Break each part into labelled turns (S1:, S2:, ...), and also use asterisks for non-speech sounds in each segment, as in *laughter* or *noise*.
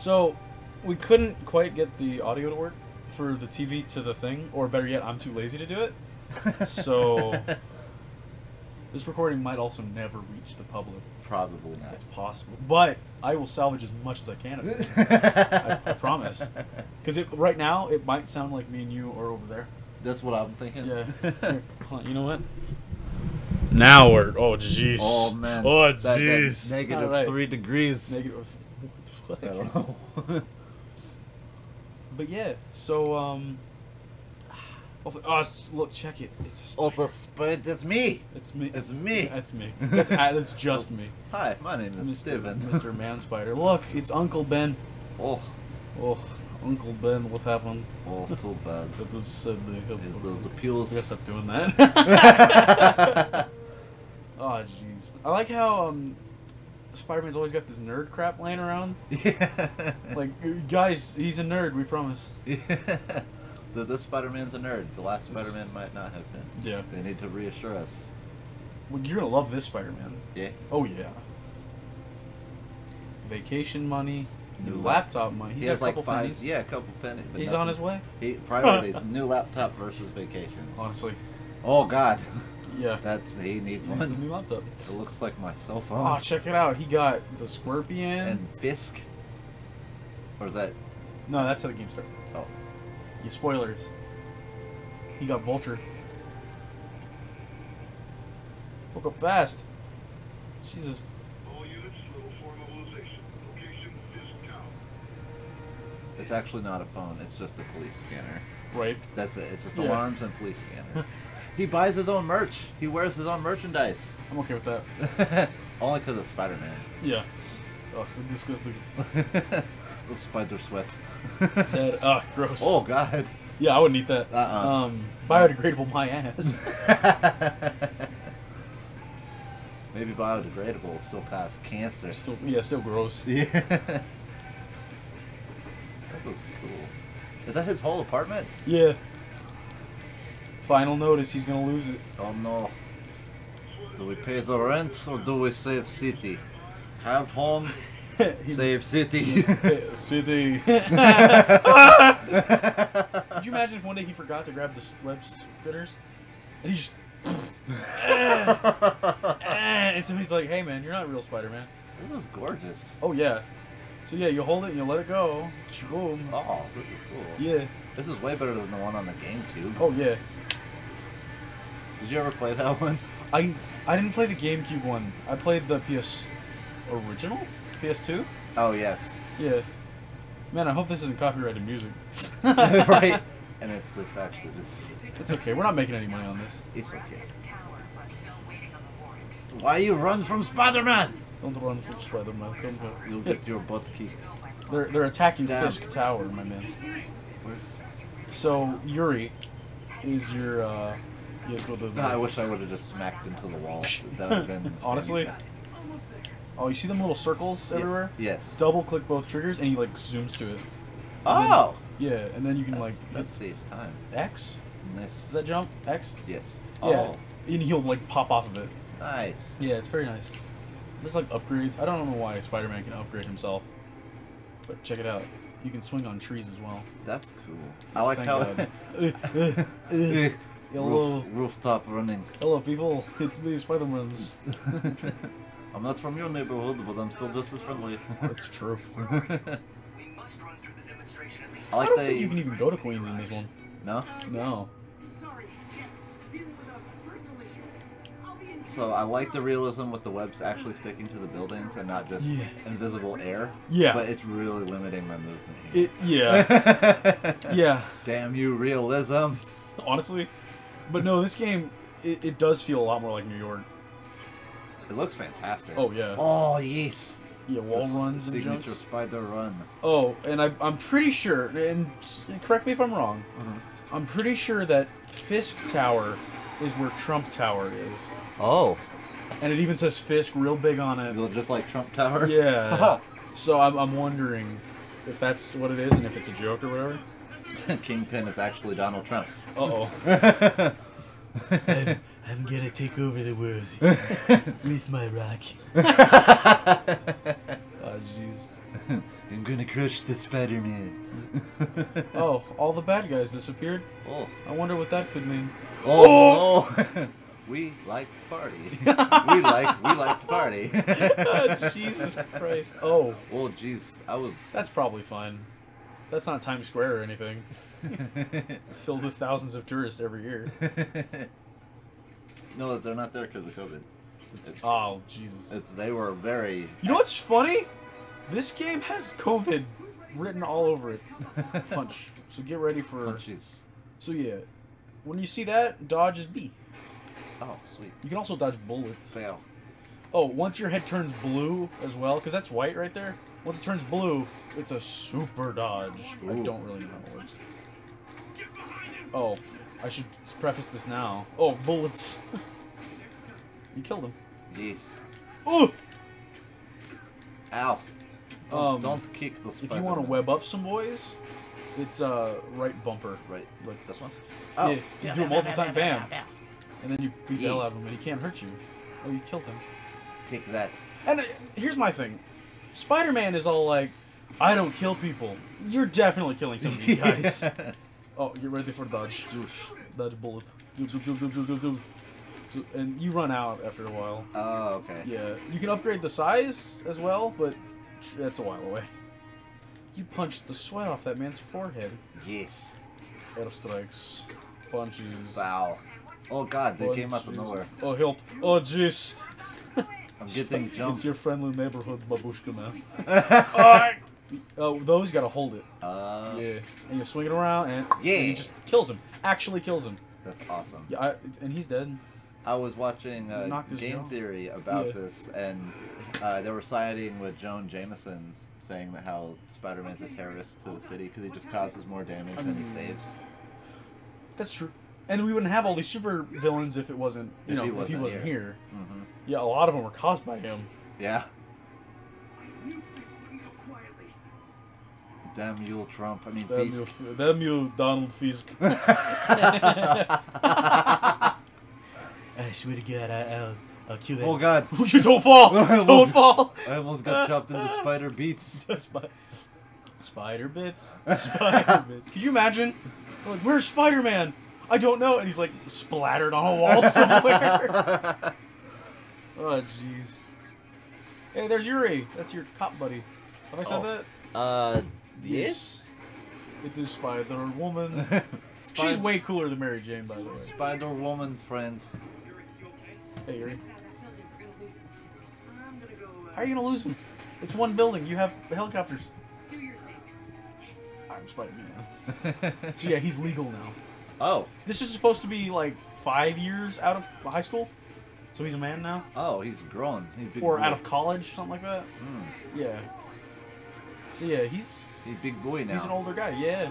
S1: So, we couldn't quite get the audio to work for the TV to the thing, or better yet, I'm too lazy to do it. *laughs* So, this recording might also never reach the public.
S2: Probably not.
S1: It's possible, but I will salvage as much as I can of it. *laughs* I, I promise. Because right now it might sound like me and you are over there.
S2: That's what I'm thinking.
S1: Yeah. *laughs* Here, on, you know what? Now we're oh jeez.
S2: Oh man.
S1: Oh jeez.
S2: negative
S1: Alright.
S2: three degrees.
S1: Negative. The *laughs*
S2: I don't know. *laughs*
S1: But yeah, so um. hopefully- *sighs* Oh, look, check it. It's a spider.
S2: oh, it's a spider. It's me.
S1: It's me.
S2: It's me.
S1: That's me. *laughs* That's that's just me.
S2: Hi, my name is
S1: Mr.
S2: Steven.
S1: Mr. Man Spider. Look, it's Uncle Ben.
S2: Oh,
S1: Oh, Uncle Ben, what happened?
S2: oh, too bad.
S1: That was said the.
S2: The, the
S1: We gotta stop doing that. oh, jeez. I like how um, Spider-Man's always got this nerd crap laying around. *laughs*
S2: yeah.
S1: Like, guys, he's a nerd. We promise.
S2: Yeah. *laughs* The, this Spider-Man's a nerd. The last Spider-Man might not have been.
S1: Yeah.
S2: They need to reassure us.
S1: Well, you're gonna love this Spider-Man.
S2: Yeah.
S1: Oh yeah. Vacation money, new laptop money.
S2: He
S1: He's a
S2: like
S1: couple
S2: five.
S1: pennies.
S2: Yeah, a couple pennies. but
S1: He's
S2: nothing-
S1: on his way.
S2: He, priorities: *laughs* new laptop versus vacation.
S1: Honestly,
S2: Oh God,
S1: yeah.
S2: that's he needs
S1: He's a
S2: one.
S1: new laptop.
S2: It looks like my cell phone.
S1: Oh, check it out. He got the Scorpion.
S2: and Fisk. Or is that?
S1: No, that's how the game starts.
S2: Oh,
S1: Yeah, spoilers. He got Vulture. Woke up fast. Jesus.
S3: All units, level 4 mobilization. Location, Fisk Tower.
S2: it's actually not a phone. It's just a police scanner.
S1: Right.
S2: That's it. It's just
S1: Yeah.
S2: alarms and police scanners. *laughs* he buys his own merch. He wears his own merchandise.
S1: I'm okay with that. *laughs*
S2: Only because of Spider-Man.
S1: Yeah. Ugh, disgusting.
S2: the *laughs* spider sweat. *laughs*
S1: That, ugh, gross.
S2: oh God.
S1: Yeah, I wouldn't eat that.
S2: Uh-uh.
S1: Um, biodegradable my ass.
S2: Maybe biodegradable will still cause cancer.
S1: still, yeah, still gross.
S2: Yeah. that was cool. Is that his whole apartment?
S1: Yeah. Final notice, he's gonna lose it.
S2: Oh no. Do we pay the rent or do we save city? Have home, *laughs* save city. *laughs*
S1: City. *laughs* Could you imagine if one day he forgot to grab the web spinners? And he just. Eh, eh, and somebody's like, hey man, you're not real Spider Man.
S2: This is gorgeous.
S1: Oh yeah. So yeah, you hold it and you let it go. Boom.
S2: Oh, this is cool.
S1: Yeah.
S2: This is way better than the one on the GameCube.
S1: Oh yeah.
S2: Did you ever play that one?
S1: I I didn't play the GameCube one. I played the PS original, PS2.
S2: Oh yes.
S1: Yeah. Man, I hope this isn't copyrighted music. *laughs*
S2: right. *laughs* And it's just actually just
S1: It's okay. We're not making any money on this.
S2: it's okay.
S4: Tower, but still waiting on the warrant.
S2: Why you run from Spider-Man?
S1: Don't run from Spider-Man. Don't go.
S2: You'll get your butt kicked.
S1: They're they're attacking
S2: Damn.
S1: Fisk Tower, my man.
S2: Where's...
S1: So Yuri is your uh. You go to the,
S2: I wish I would have just smacked into the wall. That would have been *laughs*
S1: Honestly? Oh, you see them little circles everywhere?
S2: Yes.
S1: Double click both triggers and he like zooms to it.
S2: Oh.
S1: Yeah, and then you can
S2: That's-
S1: like
S2: that saves time.
S1: X.
S2: Nice.
S1: Does that jump? X.
S2: Yes.
S1: Yeah.
S2: Oh,
S1: And he'll like pop off of it.
S2: nice.
S1: Yeah, it's very nice. There's like upgrades. I don't know why Spider-Man can upgrade himself, but check it out. You can swing on trees as well.
S2: That's cool. I like
S1: Thank
S2: how *laughs* *laughs*
S1: God. Hello,
S2: Roof, rooftop running.
S1: hello, people. It's me, Spider-Man's. *laughs*
S2: I'm not from your neighborhood, but I'm still just as friendly.
S1: That's true.
S4: We must run through *laughs* the demonstration at least.
S2: I
S1: I
S2: like
S1: don't
S2: they.
S1: think you can even go to Queens in this one.
S2: No.
S1: No.
S5: Sorry, yes, dealing with a personal issue. I'll be in
S2: So I like the realism with the webs actually sticking to the buildings and not just
S1: Yeah.
S2: invisible air.
S1: Yeah.
S2: But it's really limiting my movement.
S1: It. Yeah. *laughs* yeah.
S2: Damn you, realism.
S1: Honestly, but no, this game it, it does feel a lot more like New York.
S2: It looks fantastic.
S1: Oh yeah.
S2: Oh yes.
S1: Yeah, wall
S2: The
S1: runs and
S2: signature
S1: jumps.
S2: spider run.
S1: Oh, and I, I'm pretty sure, and correct me if I'm wrong, uh-huh. I'm pretty sure that Fisk Tower is where Trump Tower is.
S2: Oh.
S1: And it even says Fisk real big on it.
S2: Just like Trump Tower.
S1: Yeah. *laughs* so I'm, I'm wondering if that's what it is and if it's a joke or whatever. *laughs*
S2: Kingpin is actually Donald Trump.
S1: Uh oh. I'm gonna take over the world with my rock. Oh, *laughs* jeez.
S2: I'm gonna crush the Spider-Man.
S1: Oh, all the bad guys disappeared.
S2: oh.
S1: I wonder what that could mean.
S2: Oh, no! *laughs* we like to party. we like we like to party.
S1: Oh, *laughs* Jesus Christ. Oh,
S2: Oh jeez, I was.
S1: that's probably fine. That's not Times Square or anything. *laughs* Filled with thousands of tourists every year.
S2: no, they're not there because of COVID.
S1: It's, oh, Jesus.
S2: It's they were very.
S1: You know what's funny? This game has COVID written all over it. *laughs* Punch. So get ready for.
S2: Jeez.
S1: So yeah, when you see that, dodge is B.
S2: Oh sweet.
S1: You can also dodge bullets.
S2: Fail.
S1: Oh, once your head turns blue as well, because that's white right there. Once it turns blue, it's a super dodge. I don't really know how it works. Oh, I should preface this now. Oh, bullets. *laughs* you killed him.
S2: Yes.
S1: Oh!
S2: Ow. Don't,
S1: Um,
S2: don't kick the
S1: If you want to web up some boys, it's uh right bumper.
S2: Right.
S1: Like
S2: This one? Oh.
S1: Yeah, you do it multiple times, bam.
S2: bam.
S1: And then you beat the hell out of him, and he can't hurt you. Oh, you killed him.
S2: Take that.
S1: And uh, here's my thing: Spider-Man is all like, "I don't kill people." You're definitely killing some of these *laughs* guys. Oh, get ready for dodge. Dodge bullet. And you run out after a while.
S2: Oh, okay.
S1: Yeah, you can upgrade the size as well, but that's a while away. You punched the sweat off that man's forehead.
S2: Yes.
S1: Airstrikes, punches.
S2: Wow. Oh god, they came out of nowhere.
S1: Oh help! Oh jeez!
S2: I'm getting jumped. *laughs*
S1: It's your friendly neighborhood babushka man. *laughs* oh, those gotta hold it.
S2: Uh,
S1: Yeah, and you swing it around, and,
S2: Yeah.
S1: and he just kills him. Actually kills him.
S2: That's awesome.
S1: Yeah, I, and he's dead.
S2: I was watching uh, Game
S1: jaw.
S2: Theory about
S1: Yeah.
S2: this, and uh, they were siding with Jonah Jameson, saying that how Spider-Man's a terrorist to the city because he just causes more damage than he
S1: Um,
S2: saves.
S1: That's true. And we wouldn't have all these super villains if it wasn't, you
S2: If
S1: know,
S2: he
S1: if he
S2: wasn't
S1: wasn't
S2: here.
S1: here.
S2: hmm
S1: Yeah, a lot of them were caused by him.
S2: Yeah. Damn you, Trump. I mean,
S1: Damn you,
S2: Fisk.
S1: F- damn you, Donald Fisk. *laughs* I swear to God, I, I'll, I'll kill that.
S2: Oh god, *laughs*
S1: you don't fall! *laughs*
S2: I
S1: don't fall!
S2: I almost got chopped into spider beats.
S1: Spider bits. Spider bits. Could you imagine? Like, where's Spider Man? I don't know. And he's like splattered on a wall somewhere. oh, jeez. Hey, there's Yuri. That's your cop buddy. Have I said
S2: Oh.
S1: that?
S2: Uh,
S1: It is Spider Woman. *laughs* She's way cooler than Mary Jane, by the way.
S2: Spider Woman friend.
S1: Hey, Yuri.
S5: Inside that building, we're gonna lose him. I'm gonna go. Uh,
S1: How are you gonna lose him? It's one building. You have helicopters.
S5: Do your thing. Yes.
S1: I'm Spider Man. *laughs* So yeah, he's legal now.
S2: oh,
S1: This is supposed to be like five years out of high school, so he's a man now,
S2: oh, he's grown. He's big
S1: or
S2: boy.
S1: out of college, something like that.
S2: Mm,
S1: Yeah. So yeah, he's
S2: he's a big boy now.
S1: he's an older guy. Yeah.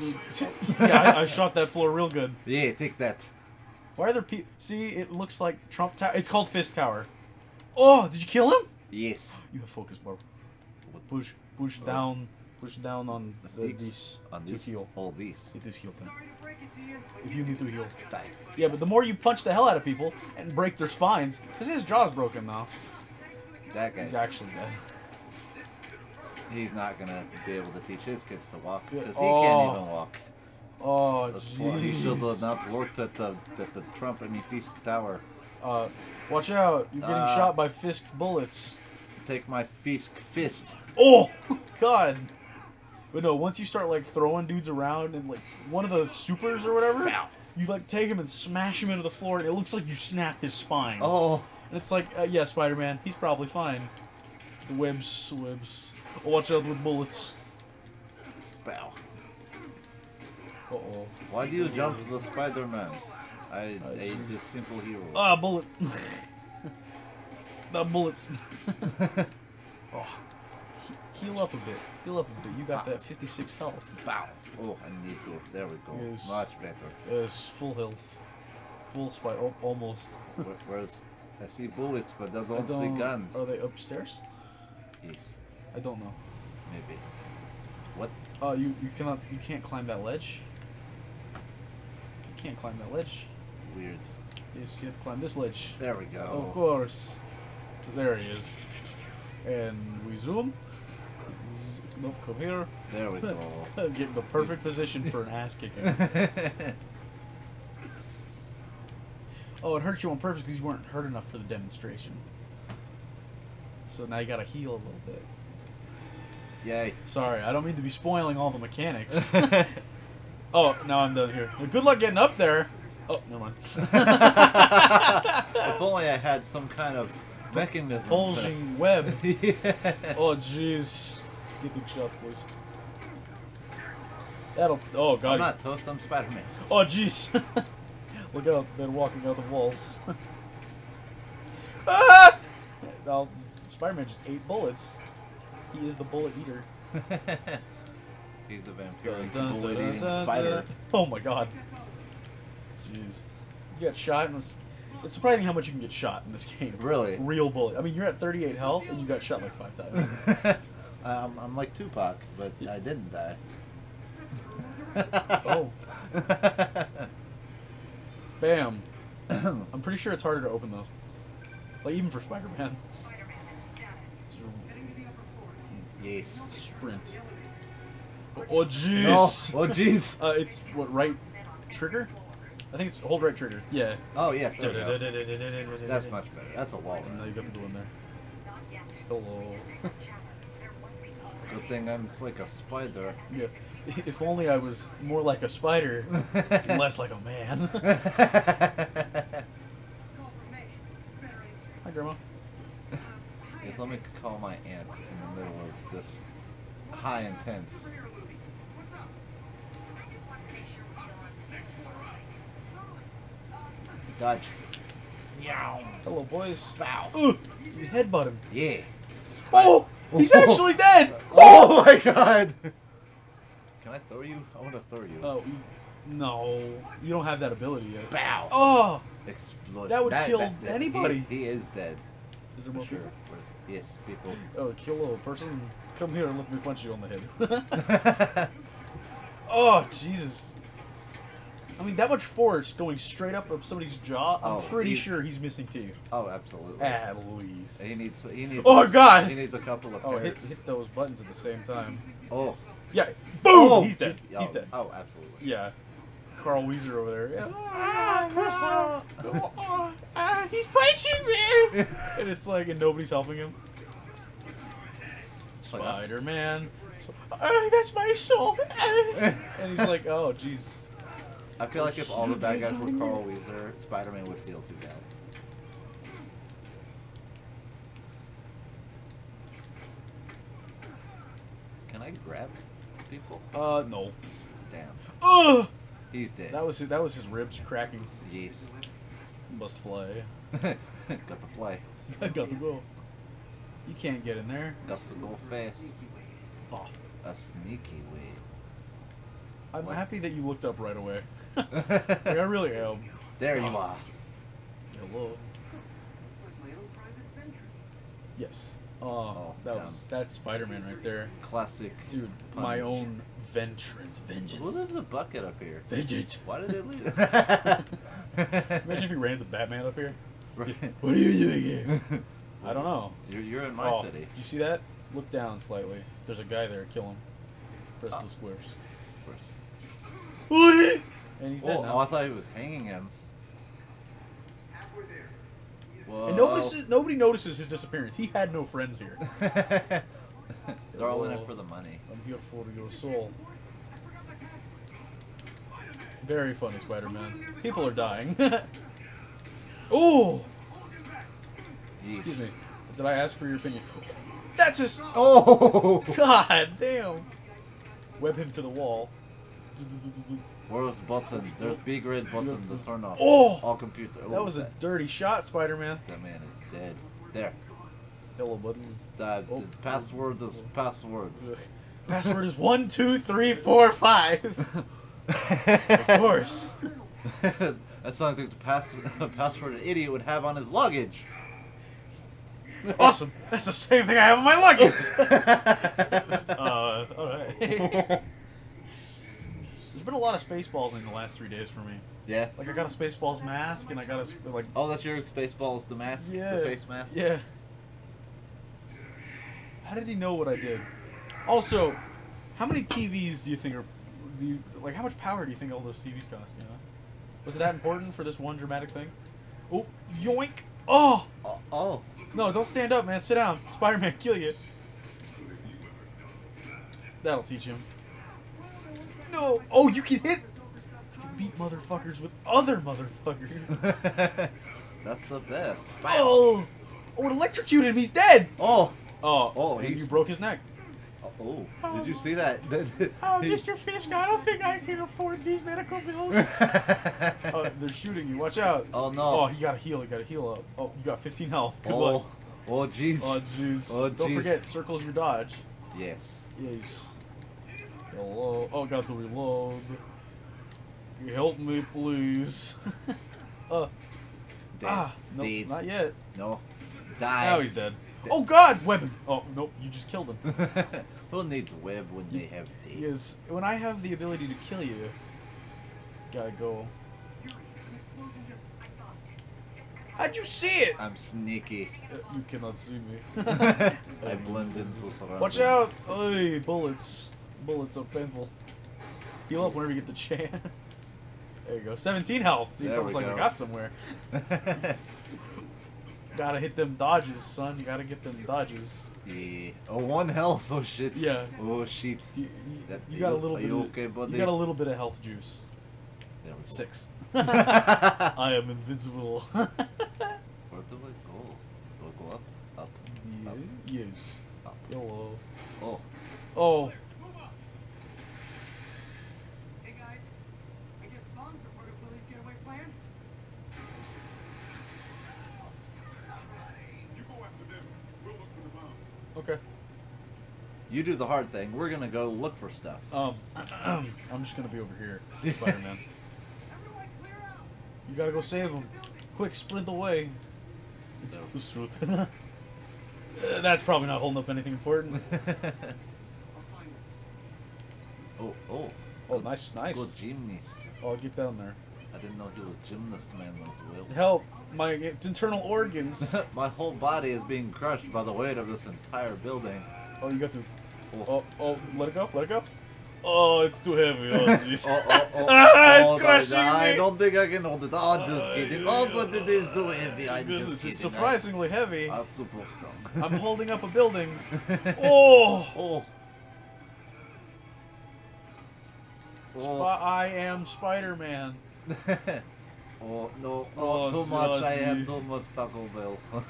S1: *laughs* yeah, I, I shot that floor real good.
S2: Yeah, take that.
S1: Why are there people? See, it looks like Trump Tower. It's called Fisk Tower. Oh, did you kill him?
S2: Yes.
S1: You have focus, bro. Push, push
S2: Oh.
S1: down, push down on
S2: The
S1: the,
S2: sticks?
S1: these
S2: On
S1: to
S2: these?
S1: heal.
S2: All these.
S1: It is heal time.
S5: Sorry to break it to you.
S1: If you need to heal.
S2: Die.
S1: Yeah, but the more you punch the hell out of people and break their spines, because his jaw's broken now.
S2: That guy.
S1: He's actually dead.
S2: He's not gonna be able to teach his kids to walk because he
S1: Oh.
S2: can't even walk.
S1: Oh,
S2: That's why he should have not worked at the at the Trump and mean Fisk Tower.
S1: Uh, watch out! You're getting
S2: Ah.
S1: shot by Fisk bullets.
S2: Take my Fisk fist.
S1: Oh, *laughs* God! But no, once you start like throwing dudes around and like one of the supers or whatever,
S2: Pow.
S1: you like take him and smash him into the floor, and it looks like you snap his spine.
S2: Oh,
S1: And it's like, uh, yeah, Spider-Man, he's probably fine. The webs, webs. Watch out with bullets.
S2: bow.
S1: Uh oh.
S2: Why do you jump the Spider-Man? I ate this simple hero.
S1: Ah, bullet. *laughs* the bullets. *laughs* oh. Heal up a bit. Heal up a bit. You got that 56 health.
S2: Bow. Oh, I need to. There we go.
S1: Yes.
S2: Much better.
S1: Yes, full health. Full spy. Oh, almost.
S2: Where, where's I see bullets, but I
S1: I
S2: don't, see
S1: don't-
S2: gun.
S1: Are they upstairs?
S2: Yes,
S1: I don't know.
S2: maybe. What?
S1: Oh, you you cannot you can't climb that ledge. You can't climb that ledge.
S2: Weird.
S1: Yes, you have to climb this ledge.
S2: There we go.
S1: Of course. There he is. And we zoom. Z- Nope, come here.
S2: There we go. *laughs*
S1: Get in the perfect position for an ass kicking. *laughs* Oh, it hurt you on purpose because you weren't hurt enough for the demonstration. So now you gotta heal a little bit.
S2: Yay.
S1: Sorry, I don't mean to be spoiling all the mechanics. *laughs* *laughs* oh, now I'm done here. Well, good luck getting up there. Oh, never mind. *laughs*
S2: if only I had some kind of mechanism.
S1: Bulging web.
S2: yeah.
S1: Oh, jeez. Get the shot, please. That'll. Oh, God.
S2: I'm not Toast, I'm Spider Man.
S1: Oh, jeez. Look out, they're walking out the walls. ah! Now, Spider-Man just ate bullets. He is the bullet eater. *laughs*
S2: He's a
S1: Dun,
S2: vampiric
S1: dun, dun,
S2: bullet eating
S1: dun,
S2: spider.
S1: dun. Oh my god. Jeez. You got shot and it's, it's surprising how much you can get shot in this game.
S2: Really?
S1: Real bullet. I mean, you're at 38 health and you got shot like five times.
S2: I'm, *laughs* um, I'm like Tupac, but I didn't die. *laughs*
S1: Oh. Bam. *coughs* I'm pretty sure it's harder to open those. Like, even for Spider-Man.
S4: Spider-Man is status.
S5: Heading to the upper floors.
S2: Yes.
S1: Sprint. Oh,
S2: No.
S1: jeez.
S2: Oh, jeez. *laughs*
S1: Uh, it's what right trigger? I think it's hold right trigger. Yeah.
S2: Oh, yes. There we go.
S1: That's
S2: That's much better. That's a wall
S1: Now you got to go in there. Hello.
S4: There won't be no
S2: Good thing I'm like a spider. *laughs*
S1: Yeah. If only I was more like a spider, *laughs* less like a man.
S5: Call from May. Better answer.
S1: Hi, Grandma.
S5: Hi,
S2: yes, let me call my aunt in the middle of this high intense.
S5: Dodge. movie. What's up?
S4: I just want to make sure we're still on.
S2: Dodge.
S1: Hello, boys. Bow. Ugh, you headbutt him.
S2: Yeah.
S1: Oh, he's oh. actually dead. *laughs*
S2: Oh my god! Can I throw you? I want to throw you.
S1: Oh, no, you don't have that ability yet.
S2: Bow!
S1: Oh,
S2: Explode.
S1: That would kill anybody.
S2: He, he is dead.
S1: is there more
S2: sure.
S1: people?
S2: Where's- Yes, people.
S1: Oh, kill a person. Come here and let me punch you on the head. *laughs* *laughs* oh, Jesus. I mean, that much force going straight up up somebody's jaw. I'm
S2: Oh,
S1: pretty
S2: he-
S1: sure he's missing teeth.
S2: oh, absolutely.
S1: At least.
S2: He needs. He needs.
S1: Oh, God.
S2: He needs a couple of.
S1: Oh, hit, hit those buttons at the same time.
S2: Oh.
S1: Yeah. Boom!
S2: Oh,
S1: he's dead.
S2: gee-
S1: He's
S2: oh,
S1: dead.
S2: Oh, absolutely.
S1: Yeah. Carl Wheezer over there. Ah, Chris, ah, ah, he's punching me! *laughs* and it's like, and nobody's helping him.
S2: ah.
S1: Spider Man. Oh, that's my soul. *laughs* and he's like, oh, jeez.
S2: I feel like if all the bad guys were *laughs* Carl Wheezer, Spider-Man would feel too bad. Can I grab people?
S1: Uh, no.
S2: Damn.
S1: Ugh!
S2: He's dead.
S1: That was that was his ribs cracking.
S2: Yes.
S1: Must fly. *laughs*
S2: Got the fly. *laughs*
S1: Got to go. You can't get in there.
S2: Got to go fast.
S1: Oh,
S2: A sneaky way.
S1: I'm
S2: What?
S1: happy that you looked up right away. *laughs* like, I really am.
S2: There you
S1: Oh.
S2: are.
S1: Hello.
S5: It's like my own private vengeance.
S1: Yes. Oh,
S2: Oh,
S1: that
S2: damn.
S1: was that's Spider-Man right there,
S2: Classic.
S1: dude. My own vengeance,
S2: Who
S1: vengeance,
S2: lives a bucket up here?
S1: vengeance.
S2: Why did they leave? *laughs*
S1: Imagine if you ran into Batman up here.
S2: Right.
S1: What are you doing here? I don't know.
S2: You're, you're in my
S1: oh,
S2: city.
S1: Did you see that? Look down slightly. There's a guy there. Kill him. Press
S2: Oh.
S1: the squares.
S2: Where's-
S1: And he's dead
S2: Oh,
S1: now.
S2: oh, I thought he was hanging him.
S5: Halfway there.
S2: Whoa.
S1: and notices, nobody notices his disappearance. He had no friends here. *laughs* *laughs*
S2: They're all in it for the money.
S1: I'm here for your soul. Very funny, Spider-Man. People are dying. *laughs* oh, excuse me. Did I ask for your opinion? That's his.
S2: Oh! *laughs*
S1: God damn. Web him to the wall.
S2: Where's the button? There's big red button to turn off.
S1: Oh!
S2: All computer.
S1: That was a dirty shot, Spider-Man.
S2: That man is dead. There.
S1: Hello, button.
S2: That
S1: Oh.
S2: password is password. *laughs*
S1: Password is one, two, three, four, five. *laughs* of course.
S2: that sounds like the pass- password an idiot would have on his luggage. *laughs*
S1: Awesome. That's the same thing I have on my luggage. uh, alright. There's been a lot of Spaceballs in the last three days for me.
S2: yeah.
S1: Like, I got a Spaceballs mask, and I got a, like,
S2: Oh, that's your Spaceballs, the mask?
S1: yeah.
S2: The face mask?
S1: Yeah. How did he know what I did? Also, how many TVs do you think are, do you like? How much power do you think all those TVs cost? You know, was it that important for this one dramatic thing? Oh, yoink! Oh
S2: Oh, oh.
S1: no! Don't stand up, man. Sit down. Spider-Man, *laughs* kill you. That'll teach him. No! Oh, you can hit. You can beat motherfuckers with other motherfuckers. *laughs*
S2: That's the best.
S1: Oh! Oh, it electrocuted him. He's dead.
S2: Oh.
S1: Oh,
S2: Oh,
S1: and you broke his neck.
S2: Oh. Did you see that? *laughs*
S1: Oh,
S2: He-
S1: Mr. Fisk, I don't think I can afford these medical bills. *laughs* oh, they're shooting you. Watch out.
S2: Oh, no.
S1: Oh, you gotta heal. You gotta heal up. Oh, you got 15 health. Good
S2: oh.
S1: luck.
S2: Oh, jeez.
S1: Oh, jeez.
S2: Oh,
S1: Don't forget, circles your dodge.
S2: yes.
S1: Yes. Hello. Oh, got to reload. Help me, please. *laughs* uh,
S2: Dead.
S1: ah, no,
S2: Dead.
S1: not yet.
S2: No. Die.
S1: Now he's dead. Oh God, weapon. Oh nope, you just killed him. *laughs*
S2: Who needs web when they have dead?
S1: Because when I have the ability to kill you, gotta go.
S5: Yuri, an explosion just. I thought.
S1: How'd you see it?
S2: I'm sneaky.
S1: Uh, you cannot see me. *laughs* *laughs*
S2: I blend into surroundings.
S1: Watch out! Hey, bullets. Bullets are painful. Heal up whenever you get the chance. There you go. 17 health. See, it's almost
S2: we
S1: like I got somewhere. Gotta hit them dodges, son. You gotta get them dodges.
S2: yeah. Oh, one health. Oh shit.
S1: Yeah.
S2: Oh shit.
S1: You, you, you got a little
S2: are
S1: bit.
S2: you
S1: of,
S2: okay, buddy?
S1: You got a little bit of health juice.
S2: There we go.
S1: Six. *laughs* *laughs* I am invincible. *laughs*
S2: Where do I go? Do I go up? Up.
S1: Yeah,
S2: Up.
S1: yes.
S2: Up.
S1: Hello.
S2: Oh.
S1: Oh, okay.
S2: You do the hard thing. We're gonna go look for stuff.
S1: Um, *clears throat* I'm just gonna be over here, *laughs* Spider-Man.
S5: Everyone clear out.
S1: You gotta go save him. Quick, sprint away. *laughs* Uh, That's probably not holding up anything important. *laughs*
S5: I'll find it.
S2: oh, oh.
S1: Oh, nice, nice.
S2: Good gymnast.
S1: Oh, get down there.
S2: I didn't know he was gymnast man as well.
S1: Help! My internal organs. *laughs*
S2: My whole body is being crushed by the weight of this entire building.
S1: Oh, you got to.
S2: Oh,
S1: Oh, oh, let it go, let it go. Oh, it's too heavy. Oh, *laughs* jeez.
S2: oh, oh, oh, *laughs*
S1: Ah, it's
S2: oh,
S1: crushing
S2: I, I don't think I can hold it. Oh, I'm just kidding. Oh, but it is too heavy. I'm
S1: Goodness,
S2: just kidding.
S1: it's surprisingly heavy.
S2: I'm super strong.
S1: I'm holding up a building. Oh!
S2: Oh.
S1: Sp-
S2: Oh.
S1: I am Spider-Man. *laughs*
S2: oh no! Oh,
S1: Oh,
S2: too much! I had too much Taco Bell. *laughs*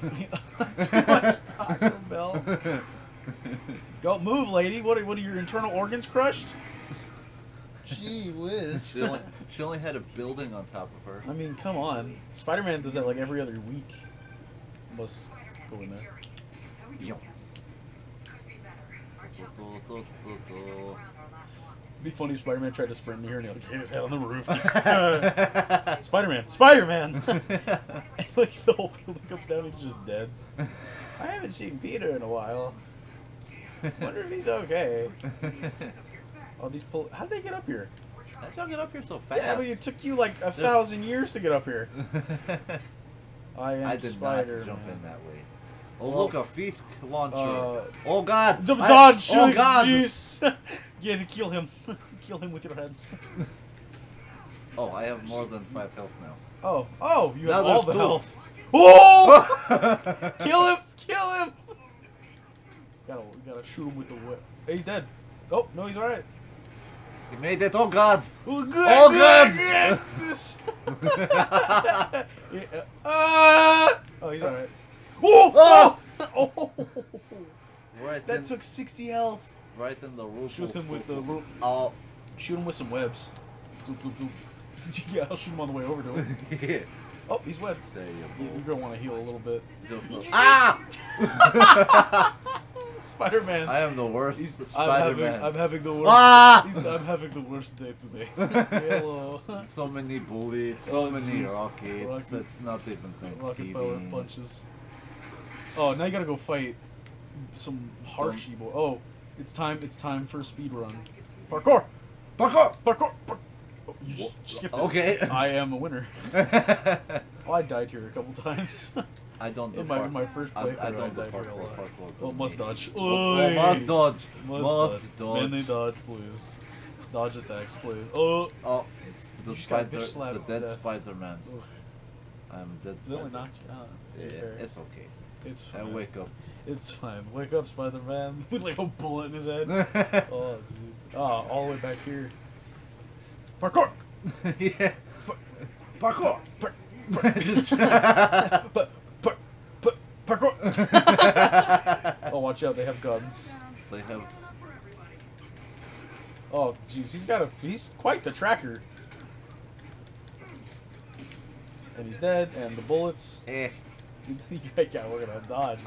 S1: Too much Taco Bell. Don't move, lady. What are, what are your internal organs crushed? Gee whiz.
S2: she, only, she only had a building on top of her.
S1: I mean, come on. Spider-Man does that like every other week. Must go in there.
S2: Yo.
S4: Could be better. Our
S2: Do,
S4: chump
S2: do, do, do, do.
S4: around our last one.
S1: It'd be funny if Spider-Man tried to sprint in here and he'll hit his head on the roof. Uh, *laughs* *laughs* Spider-Man, Spider-Man! *laughs* like the whole building comes down, he's just dead. I haven't seen Peter in a while. Wonder if he's okay. Oh, these pull. How'd they get up here?
S2: How'd y'all get up here so fast?
S1: Yeah, but it took you like a thousand years to get up here. I am
S2: I did
S1: Spider.
S2: not jump in that way. Oh, look, a Fisk launcher.
S1: uh,
S2: oh, God.
S1: The
S2: I-
S1: dodge!
S2: Oh, God.
S1: Jeez. *laughs* yeah, kill him. *laughs* kill him with your hands. *laughs*
S2: Oh, I have more than five health now.
S1: Oh, oh, you
S2: Now
S1: have all the
S2: two.
S1: health. Oh! kill him! Kill him! Gotta, gotta shoot him with the whip. He's dead. Oh, no, he's alright.
S2: He made it. Oh, God.
S1: Oh, good!
S2: Oh,
S1: good!
S2: good!
S1: good. Yeah, uh, oh, he's alright. Oh! Oh! oh!
S2: Right
S1: That
S2: in,
S1: took 60 health.
S2: right in the roof.
S1: Shoot him with the rope.
S2: Oh.
S1: Shoot him with some webs. Zoop, zoop, zoop. Yeah, I'll shoot him on the way over to him. *laughs*
S2: there
S1: Oh, he's webbed.
S2: you
S1: You- You're gonna want to heal a little bit. *laughs*
S2: Ah! *laughs*
S1: Spider-Man.
S2: I am the worst
S1: He's, I'm,
S2: Spider-Man.
S1: having, I'm having the worst.
S2: Ah!
S1: I'm having the worst day today. Hello.
S2: So many bullets, so
S1: Oh,
S2: many
S1: jeez.
S2: rockets.
S1: Rockets.
S2: It's not even
S1: Rocket power punches. Oh, now you gotta go fight some harshy boy. Oh, it's time. It's time for a speed run. Parkour.
S2: Parkour!
S1: Parkour. Par- oh, you just skipped it.
S2: Okay. *laughs*
S1: I am a winner. *laughs* Oh, I died here a couple times. *laughs*
S2: I don't do
S1: In my,
S2: park-
S1: my first
S2: I,
S1: playthrough,
S2: I
S1: I,
S2: don't do
S1: died here a
S2: parkour.
S1: lot.
S2: Parkour.
S1: Oh, must dodge.
S2: Oh, oh, must dodge.
S1: Must,
S2: Must
S1: dodge. Mainly
S2: dodge.
S1: dodge, please. Dodge attacks, please. Oh!
S2: Oh, it's the
S1: You just got
S2: spider, the dead. Spider-Man. I'm dead.
S1: They only knocked you out. to
S2: Yeah,
S1: fair.
S2: it's okay.
S1: It's
S2: I
S1: fine.
S2: wake up.
S1: It's fine. Wake up, Spider Man. *laughs* With like a bullet in his head. *laughs* oh, jeez. Oh, all the way back here. Parkour! *laughs*
S2: yeah. Parkour.
S1: Par- par- par- par- parkour! oh, watch out, they have guns.
S2: they have.
S1: Oh, jeez, he's got a. He's quite the tracker. And he's dead, and the bullets.
S2: Eh. *laughs*
S1: yeah, we're gonna dodge,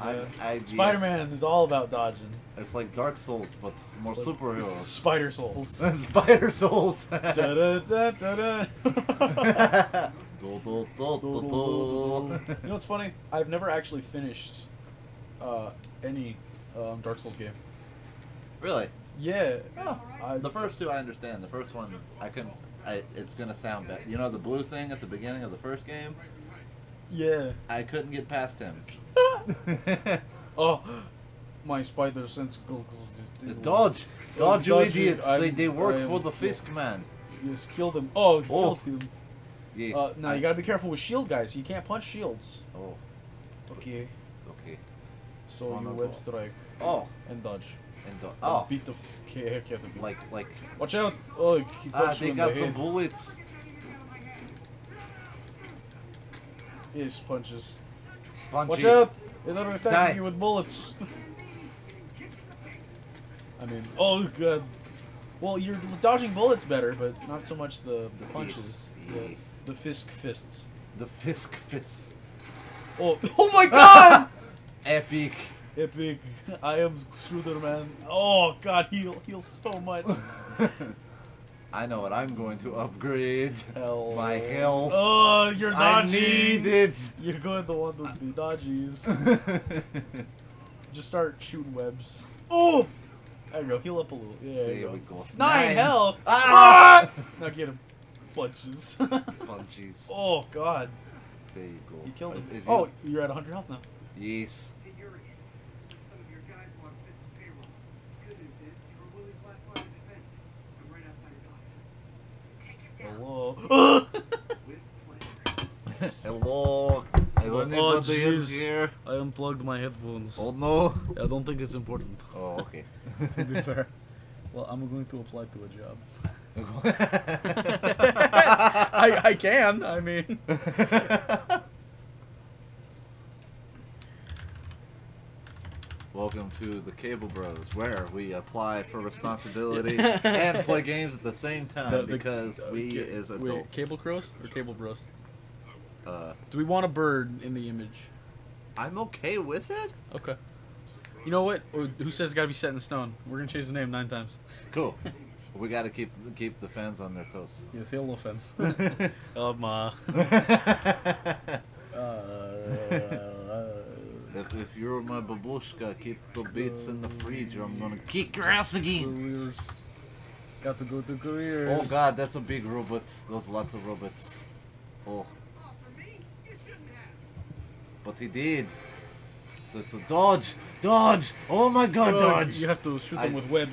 S1: Spider Man is all about dodging.
S2: It's like Dark Souls, but more
S1: It's like-
S2: superheroes.
S1: Spider Souls. *laughs*
S2: Spider Souls.
S1: da da da da da.
S2: Do, do, do, do, do.
S1: You know what's funny? I've never actually finished uh, any um, Dark Souls game.
S2: Really?
S1: Yeah.
S2: Oh,
S1: I,
S2: the first two I understand. The first one I can. I, it's gonna sound bad. You know the blue thing at the beginning of the first game.
S1: Yeah.
S2: I couldn't get past him. *laughs*
S1: Oh, my spider sense.
S2: Dodge, dodge, you idiots! they,
S1: I'm-
S2: they work
S1: am-
S2: for the Fisk man.
S1: Just killed him. Oh, you
S2: Oh.
S1: killed him.
S2: Yes.
S1: Uh, now
S2: I-
S1: you gotta be careful with shield guys. You can't punch shields.
S2: Oh,
S1: Okay.
S2: okay.
S1: So
S2: Oh,
S1: you
S2: no,
S1: web strike
S2: Oh,
S1: and dodge.
S2: and do-
S1: And
S2: oh,
S1: Beat the f- ca- heck out
S2: like like
S1: Watch out! Oh, he
S2: ah,
S1: punched you
S2: they got
S1: the
S2: the
S1: head.
S2: bullets.
S1: Yes, punches.
S2: Punches.
S1: Watch out! They're attacking
S2: Die.
S1: you with bullets. *laughs* I mean, oh god. Well, you're dodging bullets better, but not so much the, the punches. The, the fisk fists.
S2: The Fisk fist.
S1: Oh, *laughs* oh my god! *laughs*
S2: Epic.
S1: Epic. I am Shooter Man. Oh god, heal, heal so much.
S2: I know what I'm going to upgrade.
S1: Hell.
S2: My health.
S1: Oh, you're
S2: I need it.
S1: You're going to want to be dodgies. *laughs* Just start shooting webs. Oh! There you go. Heal up a little. Yeah, there,
S2: There
S1: you go.
S2: we go.
S1: Nine,
S2: Nine.
S1: health.
S2: Ah!
S1: now get him. Punches.
S2: Punches. *laughs*
S1: oh god.
S2: There you go.
S1: You killed him.
S2: Is
S1: Oh, you're at 100 health now.
S2: Yes.
S5: Hey, Yuri. Some of your guys want Fisk payroll. Good news is, you're Willie's last line of defense. I'm right outside his office.
S4: Take it down.
S1: Hello.
S5: Pleasure.
S2: Hello. Is
S1: Oh,
S2: here?
S1: I unplugged my headphones.
S2: Oh no.
S1: I don't think it's important.
S2: Oh okay. *laughs*
S1: to be fair. Well, I'm going to apply to a job. *laughs* *laughs* I, I can. I mean.
S2: To the Cable Bros, where we apply for responsibility *laughs* and play games at the same time
S1: The- the-
S2: because
S1: uh,
S2: we
S1: ca-
S2: as
S1: wait,
S2: adults.
S1: cable crows or cable bros?
S2: Uh,
S1: Do we want a bird in the image?
S2: I'm okay with it.
S1: Okay. You know what? Who says it's got to be set in stone? We're gonna change the name nine times.
S2: Cool. *laughs* we got to keep keep the fans on their toes.
S1: Yes, hail no offense. um, uh, uh,
S2: if, if you're my babushka, keep the beats in the fridge or I'm gonna kick your ass again.
S1: Got to go to careers.
S2: Oh god, that's a big robot. There's lots of robots. Oh,
S5: Oh, for me? You shouldn't have.
S2: but he did. That's a dodge. Dodge. Oh my god,
S1: Oh,
S2: dodge.
S1: You have to shoot
S2: I-
S1: them with webs.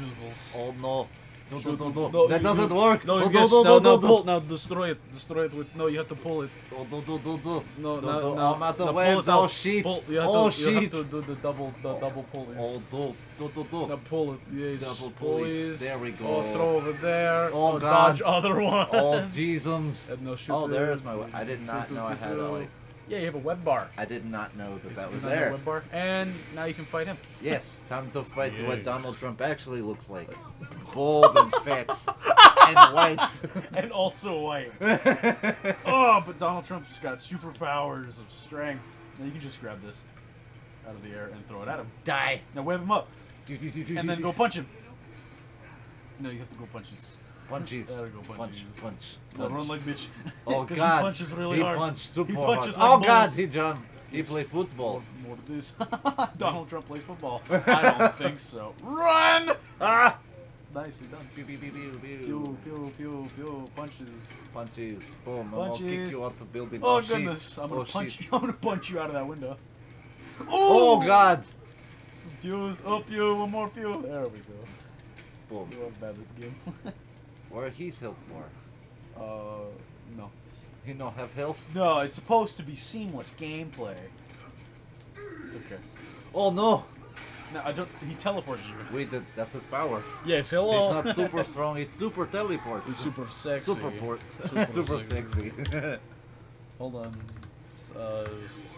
S2: Oh no. Do, do,
S1: Shoot
S2: do,
S1: them-
S2: do.
S1: no,
S2: that
S1: you-
S2: doesn't
S1: you-
S2: work.
S1: No,
S2: do,
S1: now,
S2: do,
S1: now,
S2: do,
S1: pull, now destroy it. Destroy it with. No, you have to pull it.
S2: do, do, do.
S1: No,
S2: do,
S1: now,
S2: do.
S1: now,
S2: I'm at the
S1: pull
S2: webs. Oh shit.
S1: Pull, you have
S2: oh
S1: to, You have to do the double, the double pulleys.
S2: Oh, do, do, do, do.
S1: Now pull it. Yes.
S2: Double
S1: pulleys.
S2: There we go.
S1: Oh, throw over there.
S2: Oh,
S1: dodge
S2: God.
S1: other one.
S2: Oh, jeezums. *laughs*
S1: And no shoot
S2: Oh, there's my. we- I did not know I had
S1: two.
S2: A like.
S1: Yeah, you have a web bar.
S2: I did not know that that was
S1: a
S2: there.
S1: Web bar. And now you can fight him.
S2: Yes, time to fight what Donald Trump actually looks like. Bald and fat and white. *laughs*
S1: and also white. *laughs* Oh, but Donald Trump's got superpowers of strength. Now you can just grab this out of the air and throw it at him.
S2: Die.
S1: Now web him up,
S2: Do, do, do, do,
S1: and
S2: do,
S1: then
S2: do.
S1: go punch him. No, you have to go punches.
S2: Punches.
S1: Go
S2: Punch,
S1: punches.
S2: punch,
S1: No,
S2: punch.
S1: run like bitch.
S2: Oh *laughs* God!
S1: he punches really
S2: he
S1: hard.
S2: punched super
S1: He punches
S2: hard.
S1: like
S2: oh God! He jumped. He played football.
S1: More, more this. *laughs* Donald Trump plays football. *laughs* I don't think so. Run! Ah! nicely done.
S2: Pew, pew, pew, pew, pew.
S1: Pew, pew, pew, pew, punches.
S2: Punches. Boom. I'm gonna kick you out the building.
S1: Oh,
S2: shit.
S1: goodness, I'm gonna
S2: oh,
S1: punch
S2: shit.
S1: you. I'm gonna punch you out of that window.
S2: Oh, God.
S1: Pews, oh pew, one more pew. There we go.
S2: Boom.
S1: You are bad at the game.
S2: Where he's health more.
S1: uh, no.
S2: He don't have health.
S1: No, it's supposed to be seamless gameplay. It's okay.
S2: Oh no.
S1: No, I don't. He teleported you.
S2: Wait, that, that's his power.
S1: Yes,
S2: He's
S1: hello.
S2: not super strong. It's super teleport.
S1: It's super sexy.
S2: Super port.
S1: Super *laughs*
S2: Super,
S1: sexy.
S2: sexy. *laughs*
S1: Hold on. It's, uh,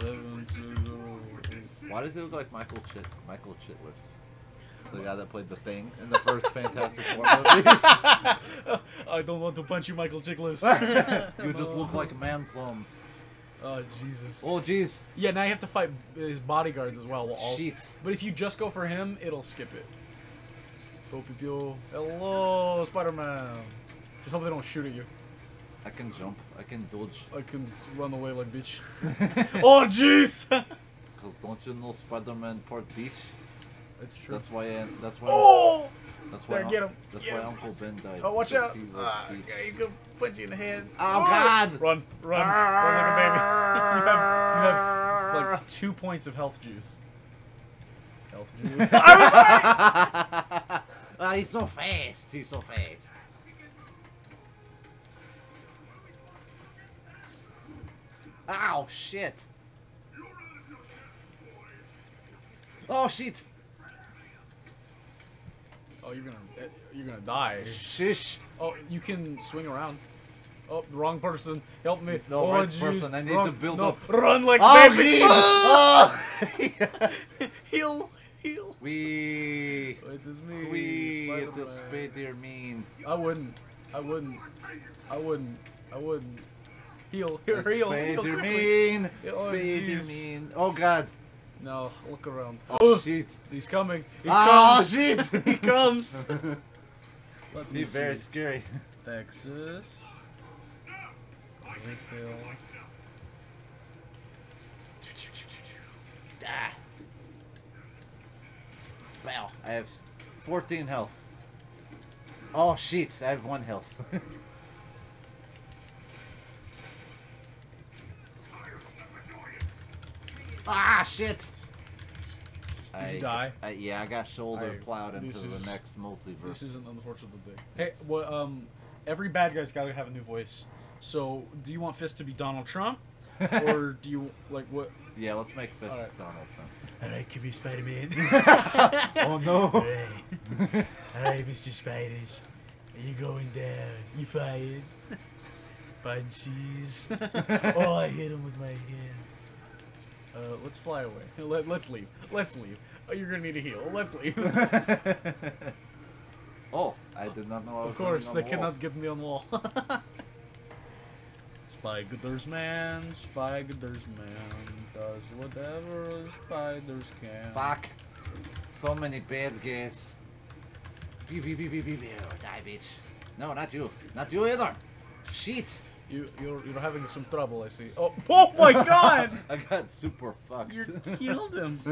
S1: seven zero eight.
S2: Why does he look like Michael Chit Michael Chiklis? The guy that played the thing in the first Fantastic Four *laughs* movie. *laughs*
S1: I don't want to punch you, Michael Chiklis. *laughs*
S2: you just look like a Man Flum.
S1: Oh Jesus.
S2: Oh jeez.
S1: Yeah, now you have to fight his bodyguards as well.
S2: Shit.
S1: But if you just go for him, it'll skip it. Go pew pew. Hello, Spider-Man. Just hope they don't shoot at you.
S2: I can jump. I can dodge.
S1: I can run away like bitch. oh jeez.
S2: Cause don't you know Spider-Man Part Beach?
S1: It's true.
S2: That's why. I, that's why.
S1: oh!
S2: That's why.
S1: There, get him,
S2: That's
S1: get
S2: why
S1: him.
S2: Uncle Ben died.
S1: Oh, watch out! Ah, yeah, he could punch you in the head.
S2: Oh, God!
S1: Run, run, run like a baby. *laughs* you, have, you have like two points of health juice. Health juice. *laughs* *laughs*
S2: ah, he's so fast. He's so fast. Ow, shit. Oh, shit.
S1: Oh, you're gonna, eh, you're gonna die.
S2: Shish.
S1: Oh, you can swing around. Oh, the wrong person. Help me.
S2: No,
S1: oh,
S2: right
S1: jeez.
S2: person. I need
S1: Wrong-
S2: to build
S1: no.
S2: up.
S1: Run like
S2: Oh,
S1: baby.
S2: Oh. *laughs* *laughs*
S1: heal, heal.
S2: we.
S1: It is me.
S2: We. It's a
S1: Spider-Man.
S2: mean.
S1: I wouldn't. I wouldn't. I wouldn't. I wouldn't. Heal. Heal. Heal. heal
S2: Spider
S1: quickly.
S2: mean.
S1: Oh,
S2: Spider
S1: jeez.
S2: mean. Oh god.
S1: No, look around.
S2: Oh shit.
S1: He's coming. He
S2: Oh
S1: comes.
S2: shit. *laughs*
S1: He comes. *laughs* Let me
S2: He's very
S1: see.
S2: scary.
S1: Texas. Retail.
S2: Ah. Wow. I have 14 health. Oh shit. I have one health. *laughs* ah shit.
S1: Did you
S2: I,
S1: die?
S2: I, yeah, I got shoulder
S1: I-
S2: plowed into
S1: this
S2: the next multiverse.
S1: This is an unfortunate thing. Hey, well, um, every bad guy's got to have a new voice. So, do you want Fisk to be Donald Trump, *laughs* or do you like what?
S2: Yeah, let's make Fisk
S1: Alright.
S2: Donald Trump.
S1: I could be Spider Man. *laughs*
S2: Oh no!
S1: Alright. Alright, Mr. Spiders. You're going down. You fired. Punches. oh, *laughs* I hit him with my hand. Uh, let's fly away. *laughs* Let, let's leave. Let's leave. Oh, you're gonna need a heal. Let's leave. *laughs* *laughs*
S2: oh, I did not know I was
S1: of course, they
S2: running on wall.
S1: cannot get me on wall. Spiders man, Spiders man does whatever spiders can.
S2: Fuck. So many bad guys. Pew, pew, pew, pew, pew, pew. Die, bitch. No, not you. Not you either. Shit.
S1: You, you're, you're having some trouble, I see. Oh, *laughs* oh my god! *laughs*
S2: I got super fucked.
S1: You killed him. *laughs*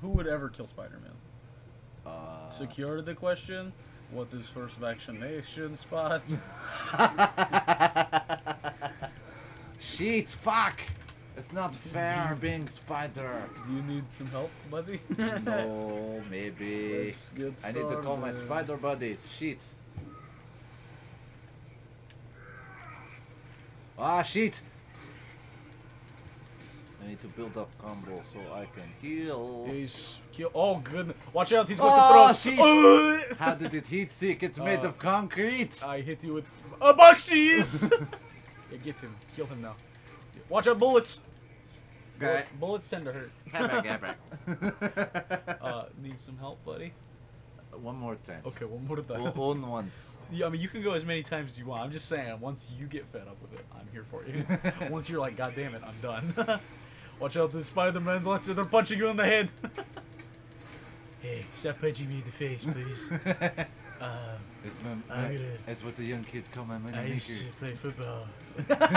S1: Who would ever kill Spider-Man?
S2: uh,
S1: Secure the question. What is first vaccination spot?
S2: Shit, fuck. It's not fair being spider.
S1: Do you need some help, buddy?
S2: No, maybe.
S1: Let's get
S2: I need to call my
S1: started.
S2: spider buddies. Shit. Ah, shit. I need to build up combo so I can heal.
S1: He's kill. Oh goodness! Watch out! He's going
S2: Oh,
S1: to
S2: shit.
S1: throw. us.
S2: How did it hit sick? It's made
S1: Uh,
S2: of concrete.
S1: I hit you with a boxies. *laughs* yeah, get him. Kill him now. Watch out! Bullets.
S2: Guy.
S1: Bullets tend to hurt. *laughs* Uh, need some help, buddy?
S2: One more time.
S1: Okay, one more time.
S2: O- On once. *laughs*
S1: Yeah, I mean, you can go as many times as you want. I'm just saying, once you get fed up with it, I'm here for you. *laughs* once you're like, God damn it, I'm done. *laughs* Watch out, the Spider-Man. Watch out, they're punching you in the head. hey, stop punching me in the face, please. um,
S2: It's, my, my-
S1: gonna-
S2: it's what the young kids call my money
S1: I used to play football.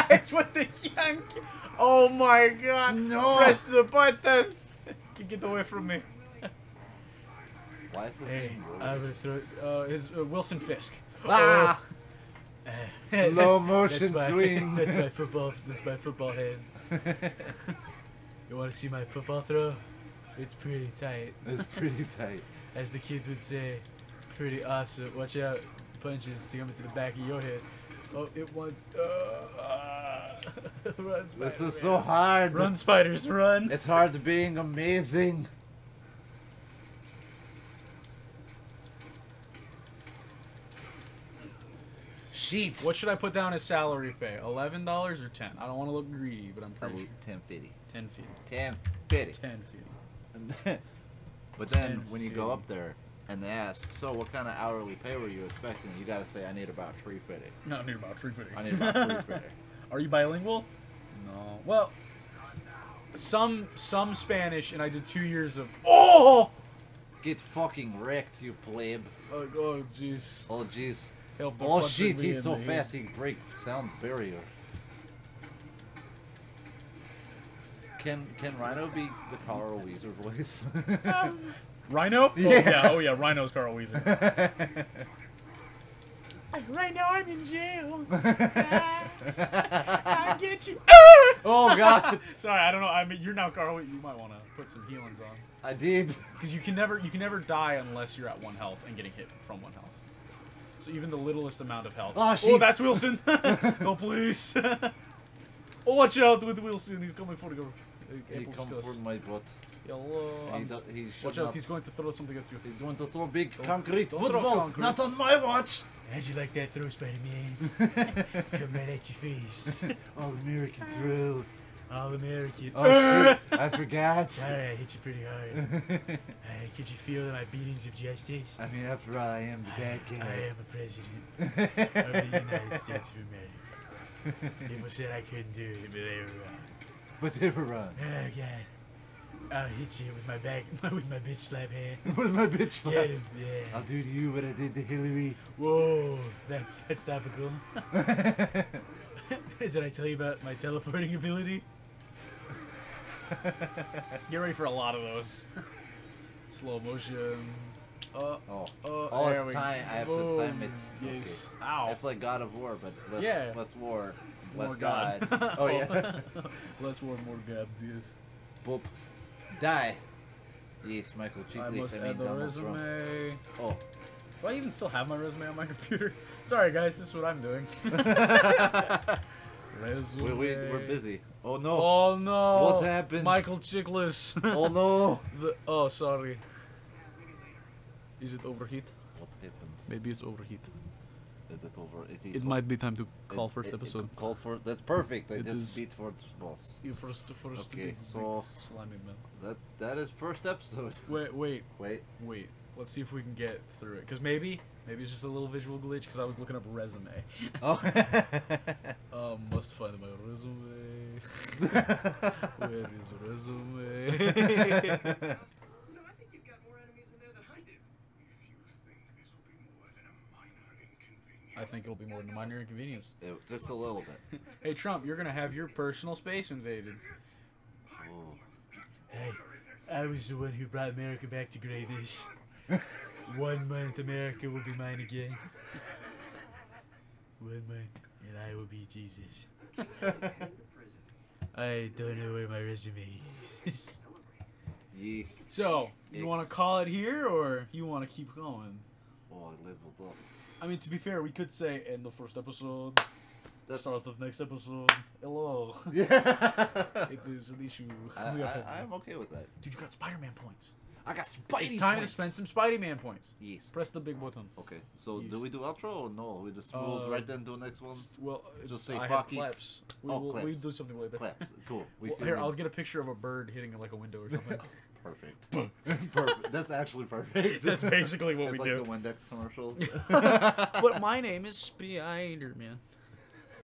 S1: it's what the young. Oh my god!
S2: No.
S1: Press the button. Get away from me.
S2: Why is this
S1: Hey, gonna throw uh, his uh, Wilson Fisk.
S2: Ah! *laughs*
S1: Uh,
S2: Slow motion
S1: that's my,
S2: swing. *laughs*
S1: That's my football. That's my football hand. *laughs* You want to see my football throw? It's pretty tight,
S2: it's pretty tight.
S1: as the kids would say. Pretty awesome. Watch out, punches to come into the back of your head. Oh, it wants. Uh, run,
S2: This is so hard.
S1: Run, spiders, run!
S2: It's hard to being amazing. Sheets.
S1: What should I put down as salary pay? Eleven dollars or ten? I don't want to look greedy, but I'm pretty sure.
S2: 1050.
S1: ten feet.
S2: 1050.
S1: Ten feet. *laughs*
S2: but then when you go up there and they ask, so what kind of hourly pay were you expecting? You gotta say, I need about 350.
S1: No, I need about three fifty.
S2: I need about 350. *laughs*
S1: Are you bilingual? No. Well, some some Spanish, and I did two years of. Oh!
S2: Get fucking wrecked, you pleb.
S1: Oh, oh, jeez.
S2: Oh jeez.
S1: Help the
S2: Oh shit, he's so fast
S1: head.
S2: he can break sound barrier. Can can Rhino be the Carl Wheezer voice?
S1: Um, Rhino? *laughs* Oh,
S2: Yeah.
S1: yeah. Oh yeah. Rhino's Carl Wheezer. *laughs* right now I'm in jail. *laughs* I'll get you.
S2: oh god,
S1: Sorry, I don't know. I mean, you're now Carl. You might want to put some healings on.
S2: I did.
S1: Because you can never you can never die unless you're at one health and getting hit from one health. So even the littlest amount of health.
S2: Ah,
S1: oh,
S2: oh
S1: that's Wilson. *laughs* oh please. *laughs* oh watch out with Wilson. He's coming for the go.
S2: He
S1: Apple's
S2: for my butt.
S1: Hello.
S2: He,
S1: I'm-
S2: do, he should
S1: watch out. He's going to throw something at you.
S2: he's going to throw big
S1: Don't-
S2: concrete
S1: don't
S2: football.
S1: concrete.
S2: Not on my watch.
S1: How'd you like that throw, Spider-Man? *laughs* Come right at your face.
S2: All American throw.
S1: All American.
S2: Oh shit, I *laughs* forgot.
S1: Sorry, I hit you pretty hard. *laughs* Hey, could you feel my beatings of justice?
S2: I mean, after all, I am the bad guy.
S1: I am a president *laughs* of the United States of America. People said I couldn't do it, but they were wrong.
S2: but they were wrong.
S1: Oh god. I'll hit you with my back with my bitch slap hand.
S2: What is my bitch slap.
S1: him, yeah.
S2: I'll do to you what I did to Hillary.
S1: Whoa, that's that's topical. Did I tell you about my teleporting ability? Get ready for a lot of those. Slow motion. Uh,
S2: oh,
S1: uh,
S2: oh,
S1: there
S2: it's time. I have to time it.
S1: Yes.
S2: Okay.
S1: Ow.
S2: It's like God of War, but less,
S1: Yeah.
S2: less war,
S1: More
S2: less God. *laughs* oh yeah. *laughs*
S1: Less war, more God. Yes.
S2: Boop. Die. Yes, Michael
S1: I
S2: Chiklis.
S1: must
S2: I, mean,
S1: add the
S2: Donald Trump.
S1: resume.
S2: Oh.
S1: Do I even still have my resume on my *laughs* computer? Sorry, guys. This is what I'm doing. Resume.
S2: we, we, we're busy. Oh no.
S1: Oh no!
S2: What happened?
S1: Michael Chiklis. *laughs*
S2: Oh no.
S1: The, oh, sorry. Is it overheat?
S2: What happened?
S1: Maybe it's overheat.
S2: Is it over? Is
S1: It might be time to call
S2: it-
S1: first
S2: it- it
S1: episode.
S2: Called for. That's perfect. I
S1: It
S2: just
S1: is-
S2: beat for the boss.
S1: You first, first.
S2: Okay, so-
S1: slimy man.
S2: That that is first episode.
S1: Wait, wait,
S2: Wait.
S1: wait. Let's see if we can get through it. Cause maybe, maybe it's just a little visual glitch. Cause I was looking up resume. *laughs*
S2: Oh. *laughs*
S1: um, must find my resume. Where is resume? *laughs*
S5: You know, I think you've got more enemies in there than I do.
S3: If you think this will be more than a minor inconvenience.
S1: I think it'll be more than a minor inconvenience.
S2: Yeah, just a little bit.
S1: Hey Trump, you're gonna have your personal space invaded.
S2: Oh.
S1: Hey, I was the one who brought America back to greatness. One month, America will be mine again. one month, and I will be Jesus. I don't know where my resume is.
S2: Yes.
S1: So, you want to call it here, or you want to keep going?
S2: Oh, I leveled up.
S1: I mean, to be fair, we could say end the first episode,
S2: That's
S1: start of next episode. Hello.
S2: Yeah. *laughs*
S1: it is an issue.
S2: I, I, I'm okay with that.
S1: Dude, you got Spider-Man points.
S2: I got Spidey
S1: it's time
S2: points.
S1: to spend some Spidey-Man points.
S2: Yes.
S1: Press the big button.
S2: Okay. So
S1: Yes.
S2: do we do outro or no? We just move
S1: Uh,
S2: right into the next one.
S1: Well,
S2: Just say
S1: I
S2: fuck
S1: have
S2: it.
S1: claps. We,
S2: Oh,
S1: will, we do something like that.
S2: Claps. Cool. We
S1: Well, here,
S2: in.
S1: I'll get a picture of a bird hitting like a window or *laughs* something.
S2: Perfect. *laughs* perfect. That's actually perfect. *laughs*
S1: That's basically what
S2: it's
S1: we
S2: like
S1: do.
S2: the Windex commercials.
S1: but my name is Spider-Man.